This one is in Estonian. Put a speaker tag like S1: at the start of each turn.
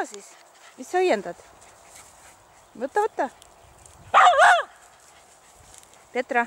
S1: võta siis, mis sa õiendad? võta, võta. Petra